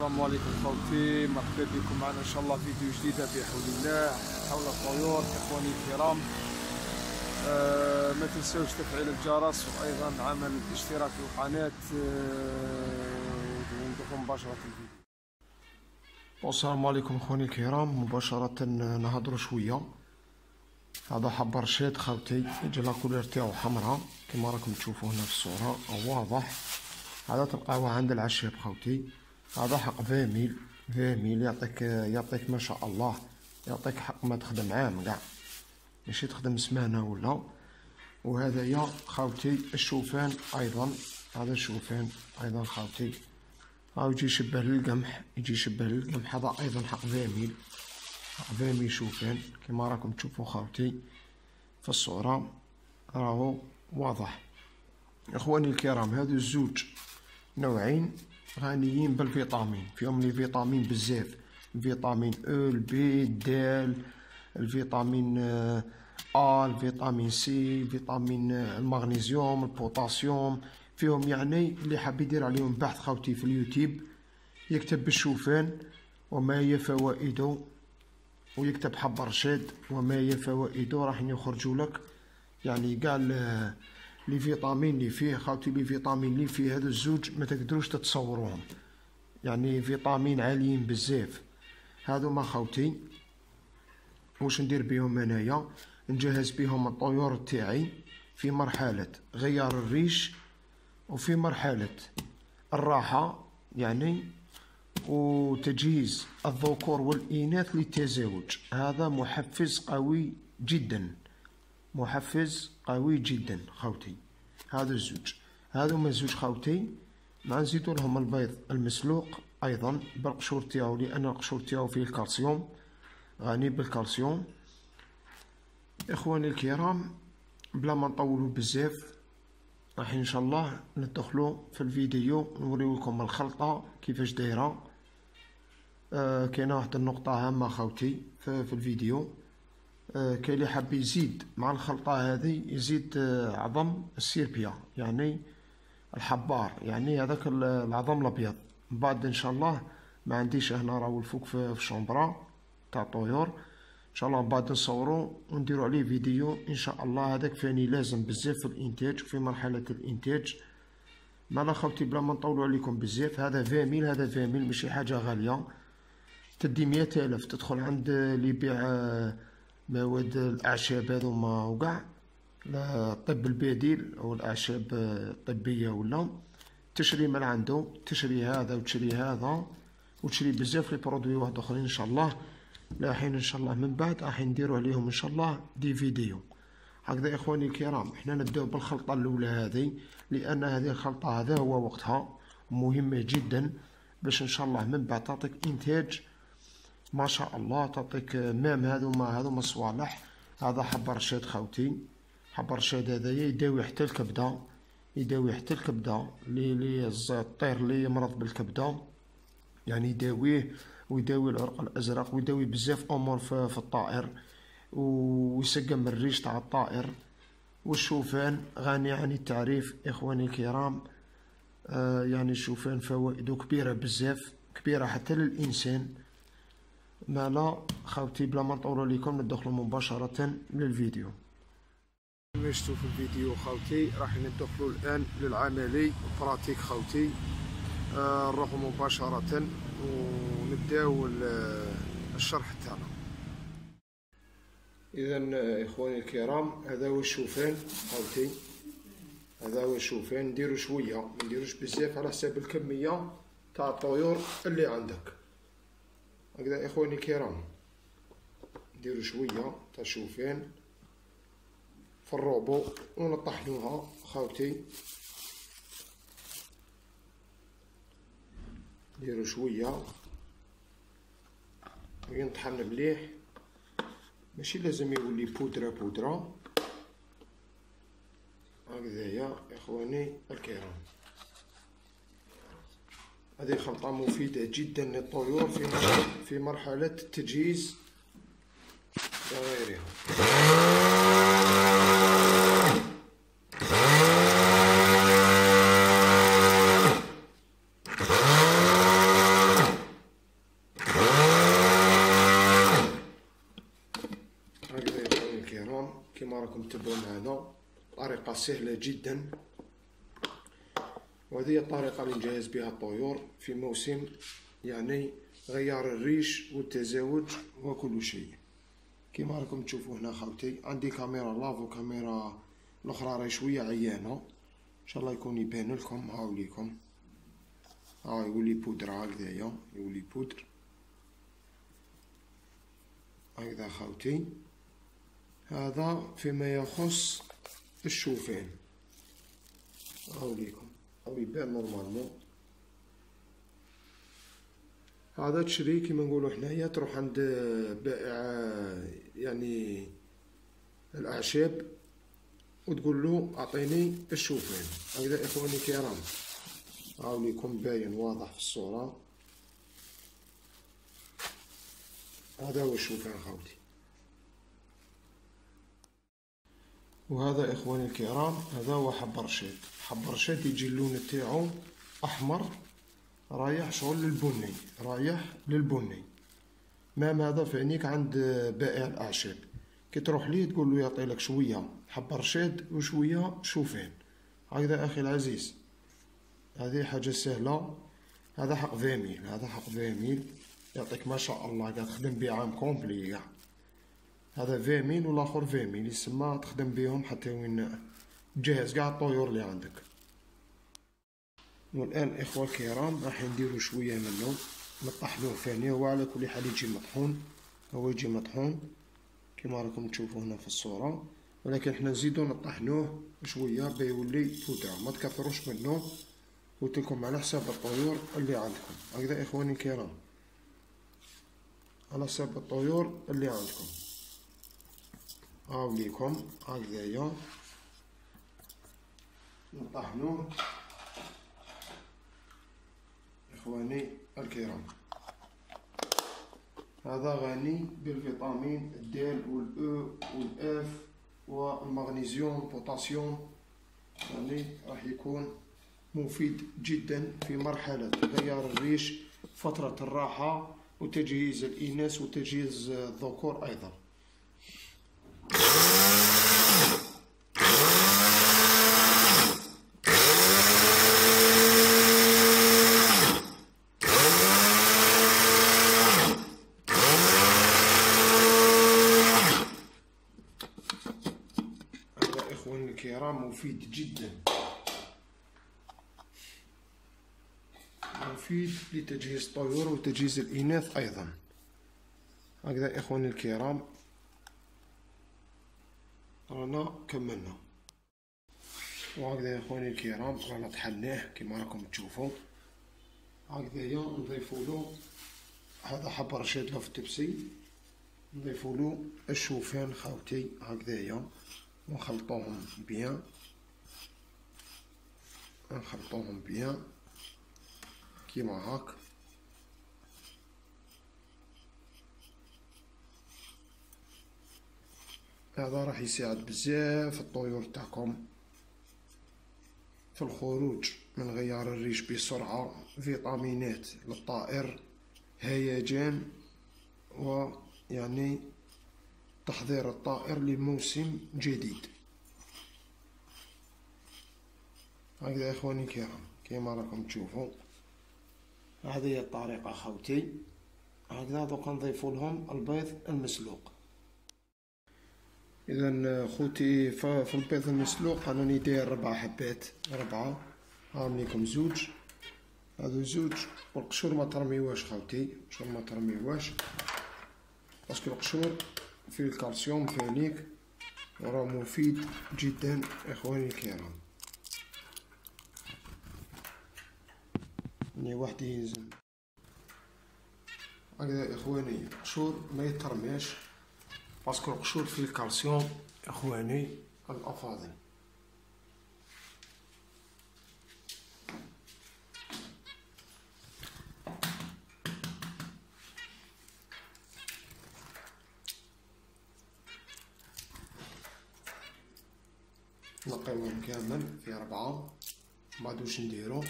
السلام عليكم خوتي مرحبا بكم معنا إن شاء الله فيديو جديده بحول الله حول الطيور إخواني الكرام. آه ما تنسوش تفعيل الجرس وأيضا عمل الاشتراك في القناة آه وندخل مباشرة في الفيديو. السلام عليكم إخواني الكرام. مباشرة نهضروا شوية. هذا حب رشيد خوتي يجي لا كولير تاعو حمراء. كما راكم تشوفوا هنا في الصورة واضح. هذا تلقاوه عند العشاب خوتي. هذا حق vingt mille vingt mille يعطيك يعطيك ما شاء الله. يعطيك حق ما تخدم عام قاع ماشي تخدم سمانة ولا؟ وهذا يا خاوتي الشوفان أيضا. هذا الشوفان أيضا خاوتي. هاو يجي يشبه للقمح يجي يشبه للقمح. هذا أيضا حق vingt mille حق vingt mille شوفان. كما راكم تشوفوا خاوتي في الصورة راهو واضح. إخواني الكرام هذو الزوج نوعين. غنيين بالفيتامين. فيهم لي فيتامين بزاف. فيتامين أو البي دال الفيتامين أ الفيتامين سي فيتامين المغنيسيوم البوتاسيوم. فيهم يعني اللي حاب يدير عليهم بحث خوتي في اليوتيوب. يكتب بالشوفان وما هي فوائده ويكتب حب رشاد وما هي فوائده راح يخرجوا لك. يعني كاع لي فيتامين اللي فيه خاوتي لي فيتامين اللي فيه هذا الزوج ما تقدروش تتصوروهم يعني فيتامين عاليين بزاف. هادو ما خاوتي واش ندير بيهم انايا؟ نجهز بيهم الطيور تاعي في مرحلة غيار الريش وفي مرحلة الراحة يعني وتجهيز الذكور والإناث للتزاوج. هذا محفز قوي جدا. محفز قوي جدا خوتي هذا الزوج. هذا هما زوج خوتي مع نزيدو لهم البيض المسلوق أيضا بالقشور تاعو لأن القشور تاعو فيه الكالسيوم. غني بالكالسيوم. إخواني الكرام بلا ما نطولو بزاف راح إن شاء الله ندخلو في الفيديو نوريو لكم الخلطة كيفاش دايرة. آه كاينة واحد النقطة هامة خوتي في, في الفيديو. كاين اللي حاب يزيد. مع الخلطة هذه يزيد آه، عظم السيربيا يعني الحبار يعني هذاك العظم الأبيض. من بعد إن شاء الله ما عنديش هنا راهو الفوق في الشومبرا تاع طيور. إن شاء الله من بعد نصورو ونديرو عليه فيديو. إن شاء الله هذاك فاني لازم بزاف في الإنتاج وفي مرحلة الإنتاج. مالا خوتي بلا ما نطولو عليكم بزاف. هذا vingt mille هذا vingt mille ماشي حاجة غالية. تدي مية ألف تدخل عند اللي يبيع آه، مواد الأعشاب هذوما وقع الطب البديل أو الأعشاب الطبية ولا تشري من عنده تشري هذا وتشري هذا وتشري بزاف les produits واحد آخرين إن شاء الله لاحين إن شاء الله من بعد راح نديرو عليهم إن شاء الله des vidéos. هكذا إخواني الكرام إحنا نبدأو بالخلطة الأولى هذه لأن هذه الخلطة هذا هو وقتها مهمه جدا باش إن شاء الله من بعد تعطيك إنتاج ما شاء الله تعطيك مام هذوما هذوما صوالح. هذا حب رشاد خوتي. حب رشاد هذايا يداوي حتى الكبدة. يداوي حتى الكبدة. لي لي الطير اللي مرض بالكبدة. يعني يداويه ويداوي العرق الأزرق ويداوي بزاف أمور في, في الطائر. ويسقم الريش تاع الطائر. والشوفان غني عن التعريف إخواني الكرام. آه يعني الشوفان فوائده كبيرة بزاف كبيرة حتى للإنسان. مالا خاوتي بلا ما نطولو ليكم ندخلو مباشرة للفيديو. كما شفتو في الفيديو خاوتي راح ندخلو الآن للعملي براتيك خاوتي. آه نروحو مباشرة ونبداو الشرح تاعنا. اذا إخواني الكرام هذا هو الشوفان خاوتي. هذا هو الشوفان. نديرو شوية ما نديروش بزاف على حساب الكمية تاع الطيور اللي عندك. هكذا إخواني الكرام نديرو شوية تاع شوفان في الروبو ونطحنوها خاوتي. نديرو شوية. ينطحن مليح. ماشي لازم يولي بودرة بودرة. هكذايا إخواني الكرام. هذه خلطة مفيدة جدا للطيور في في مرحلة التجهيز وغيرها هكذا يا الكرام كما راكم تبعون معنا طريقة سهلة جدا. وهذه الطريقة اللي نجهز بها الطيور في موسم يعني غيار الريش والتزاوج وكل شيء. كما راكم تشوفوا هنا خاوتي عندي كاميرا لاف وكاميرا الأخرى راهي شوية عيانة. إن شاء الله يكون يبان لكم هاو ليكم ها يولي بودر هكذايا يولي بودر. هكذا خاوتي. هذا فيما يخص الشوفان. هاو ليكم هاو يبان normalement هذا تشري كيما نقولوا حنايا تروح عند بائع يعني الأعشاب وتقول له أعطيني الشوفان هكذا اخواني الكرام هاو ليكم باين واضح في الصورة. هذا هو الشوفان خاوتي وهذا إخواني الكرام هذا هو حب رشيد حب رشيد يجي اللون تاعو أحمر رايح شغل للبني رايح للبني. مام هذا في عينيك عند بائع الاعشاب كي تروح ليه تقول له يعطي لك شوية حب رشيد وشوية شوفان هكذا أخي العزيز. هذه حاجة سهلة هذا حق vingt mille هذا حق vingt mille يعطيك ما شاء الله قاعد تخدم بيه عام complet قاع هذا vingt mille والاخر vingt mille يسمى تخدم بيهم حتى وين تجهز قاع الطيور اللي عندك. والآن إخوة الكرام راح نديرو شوية منه نطحنوه ثاني هو على كل حال يجي مطحون هو يجي مطحون كما راكم تشوفوا هنا في الصورة. ولكن حنا نزيدو نطحنوه شوية يولي بودرة ما تكثروش منه قلتلكم على حساب الطيور اللي عندكم. هكذا إخواني الكرام. على حساب الطيور اللي عندكم. هاو ليكم هكذايا نطحنوه إخواني الكرام هذا غني بالفيتامين د والأو والأف والمغنيسيوم والبوتاسيوم يعني راح يكون مفيد جدا في مرحلة غيار الريش فترة الراحة وتجهيز الإناث وتجهيز الذكور أيضا. الكرام مفيد جدا. مفيد لتجهيز الطيور وتجهيز الإناث أيضا. هكذا إخواني الكرام رانا كملنا. وهكذا يا إخواني الكرام رانا طحناه كما راكم تشوفوا. هكذايا نضيفولو هذا حب رشيد لوف تبسي نضيفولو الشوفان خاوتي هكذايا ونخلطوهم بيان. نخلطوهم بيان. كيما هاك. هذا راح يساعد بزاف الطيور تاعكم. في الخروج من غيار الريش بسرعة. فيتامينات للطائر. هيجان. ويعني تحضير الطائر لموسم جديد. هكذا إخواني الكرام كيما راكم تشوفوا هذه هي الطريقة خوتي. هكذا دوكا نضيفو لهم البيض المسلوق. اذا خوتي في البيض المسلوق راني داير ربع حبات ربعة. هاهم ليكم زوج. هادو زوج. والقشور ما ترميوهاش خوتي القشور ما ترميوهاش. parce que القشور فيه الكالسيوم فينيك وراه مفيد جدا إخواني الكرام. إني واحد يهزم هكذا إخواني القشور ما يترميش parce que القشور فيه الكالسيوم إخواني الأفاضل. نقيوهم كامل في ربعة واش نديرو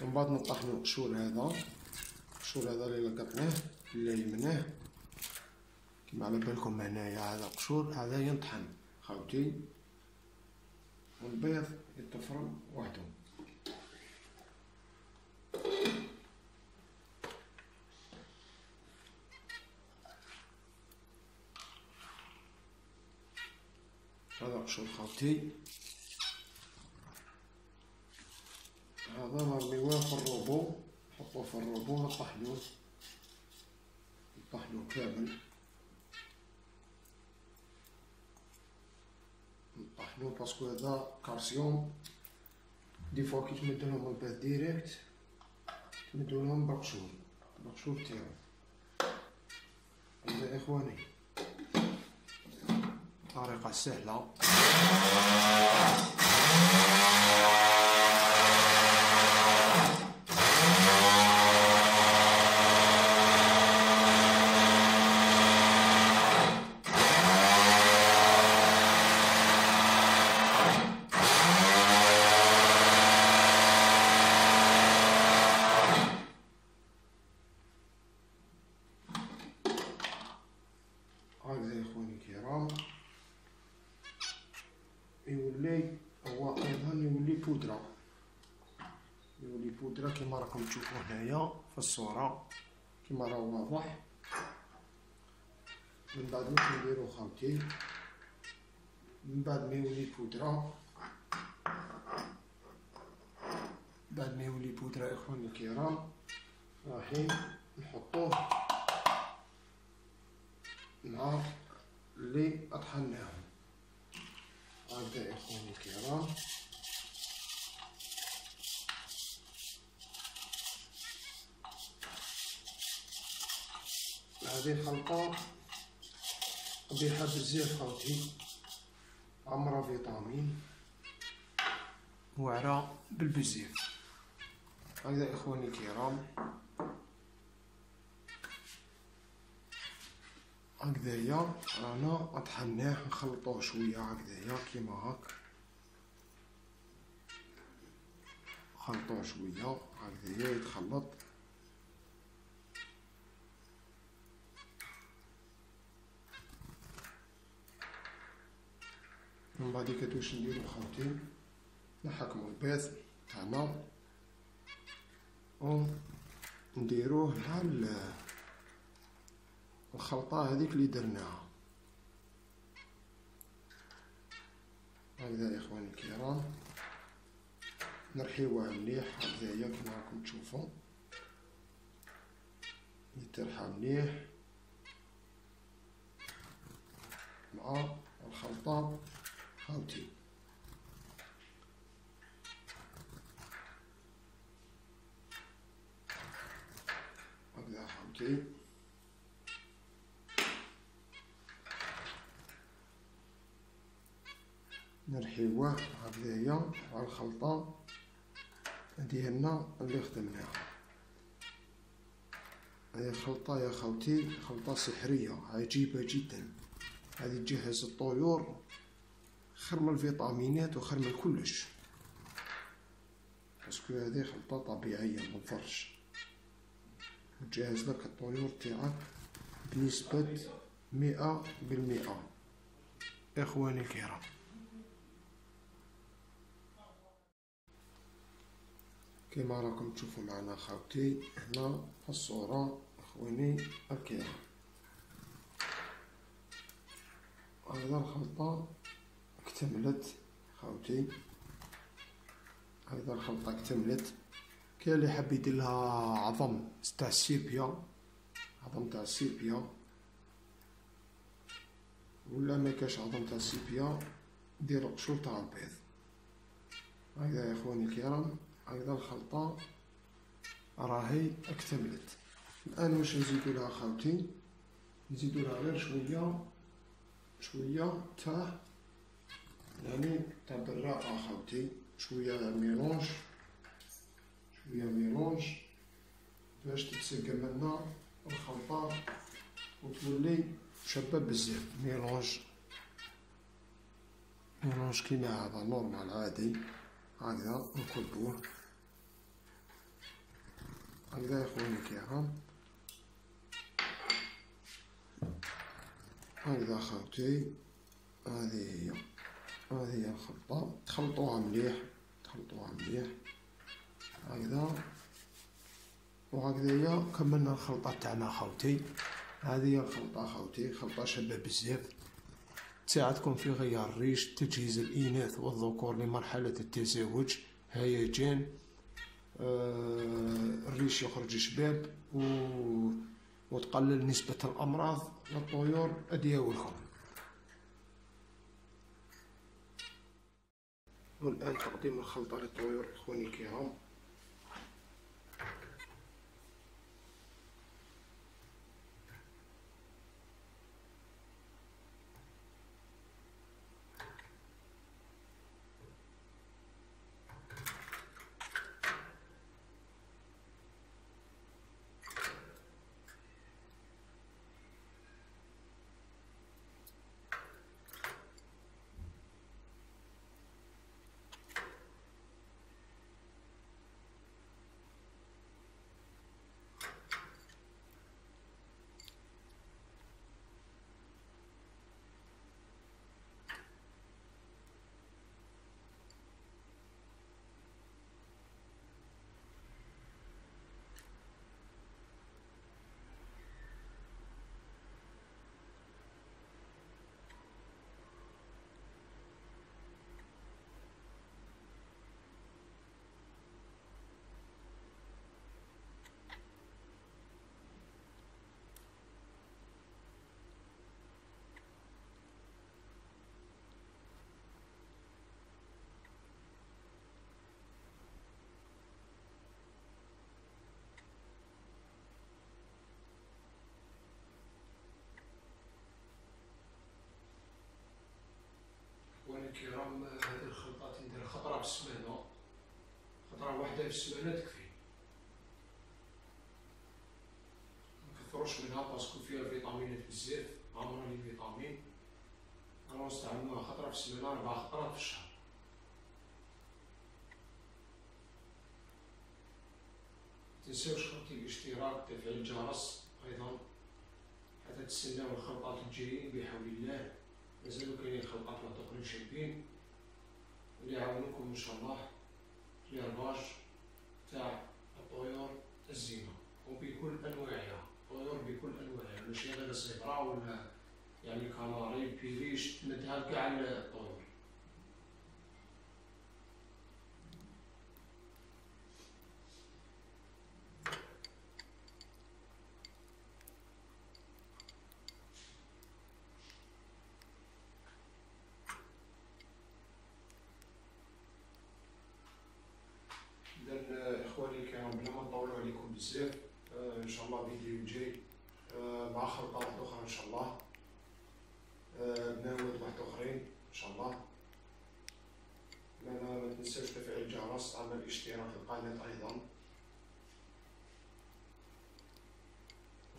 ومن بعد نطحنو القشور هذا. القشور هذا اللي لقطناه اللي لمناه كيما على بالكم هنايا هذا قشور هذا ينطحن خاوتي والبيض يتفرم وحده. هذا قشور خاوتي هذا نرميوه في الروبو نحطوه في الروبو نطحنوه نطحنوه كامل. نطحنوه parce que هذا calcium des fois كي تمدلهم البيض direct تمدولهم بقشور. بقشور تاعو. هذا إخواني. طريقة سهلة هكذا يا اخواني الكرام يولي هو أيضا يولي بودرة. يولي بودرة كما راكم تشوفوا هنايا في الصورة كما راه واضح من بعد واش نديرو خاوتي من بعد ما يولي بودرة بعد ما يولي بودرة اخواني الكرام رايحين نحطوه مع اللي أطحناهم. هكذا يا إخواني الكرام هذه الخلطة قبيحة بزاف خاوتي عمرها فيتامين واعرة بالبزاف هكذا يا إخواني الكرام هكذايا رانا طحناه نخلطوه شوية هكذايا كيما هاك. خلطوه شوية هكذايا يتخلط. من بعد واش نديرو خاوتي نحكمو البيض تاعنا. و نديروه ال- الخلطة هذيك اللي درناها. هكذا إخواني الكرام. نرحيوها مليح هكذايا كيما راكم تشوفوا. يترحى مليح. مع الخلطة. خاوتي هكذا خاوتي نرحيوه هكذايا على الخلطة ديالنا اللي خدمناها. هذه خلطة يا خوتي خلطة سحرية عجيبة جدا. هذه تجهز الطيور خير من الفيتامينات وخير من كلش. باسكو هذه خلطة طبيعية مضرش تجهز لك الطيور تاعك بنسبة مئة بالمئة. إخواني الكرام. كما راكم تشوفوا معنا خاوتي هنا في الصورة اخواني الكرام هذا الخلطة اكتملت خاوتي. هذا الخلطة اكتملت. كاين اللي حاب يدير لها عظم تاع السيبيا عظم تاع السيبيا ولا ما كاش عظم تاع السيبيا دير قشور تاع البيض. هكذا يا إخواني الكرام. هكذا الخلطة راهي أكتملت. الآن واش نزيدو لها خاوتي نزيدو لها غير شوية شوية تاع يعني تاع براءة خاوتي شوية mélange شوية mélange. باش تتسقى منا الخلطة وتولي شابة بزاف. mélange. mélange كيما هذا normal عادي. هكذا نكبوه هكذا يا اخواني الكرام هكذا خاوتي هذه هي. هذه هي الخلطة تخلطوها مليح. تخلطوها مليح. هكذا. وهكذا هي. كملنا الخلطة تاعنا خاوتي. هذه هي الخلطة خاوتي. خلطة شابة بزاف. تساعدكم في غيار الريش تجهيز الإناث والذكور لمرحلة التزاوج. هيجان الريش يخرج شباب و... وتقلل نسبة الأمراض للطيور أدياولكم والآن تقديم الخلطة للطيور إخواني الكرام. الكرام هذه الخلطة تندير خطرة في السمانة خطرة واحدة في السمانة تكفي. مكثروش منها باسكو فيها فيتامينات بزاف عامرة لي فيتامين. راهو نستعملوها خطرة في السمانة أربع خطرات في الشهر. متنساوش خطي الاشتراك تفعيل الجرس أيضا. حتى تستناو الخلطات الجايين بحول الله. مازالو كاينين خلقات واحد اخرين شابين اللي يعاونوكم إن شاء الله. في الرباج تاع الطيور الزينة. وبكل أنواعها. طيور بكل أنواعها. ماشي غير الزبرة ولا يعني كناري بيريش. تمدها كاع الطيور اذا اخواني الكرام بلا ما بزاف آه إن شاء الله فيديو جاي آه مع خلطه واحدة أخرى إن شاء الله. آه بناود واحد آخرين إن شاء الله. ما ما تنساوش تفعيل الجرس عمل اشتراك في القناه أيضا.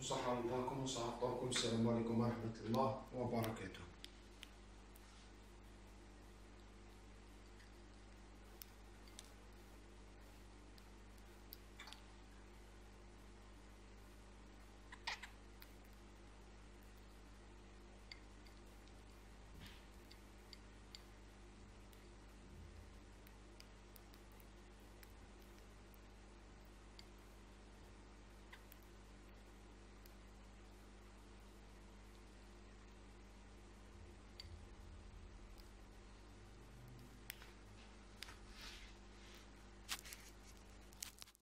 وصحة لكم وصحة السلام عليكم ورحمة الله وبركاته.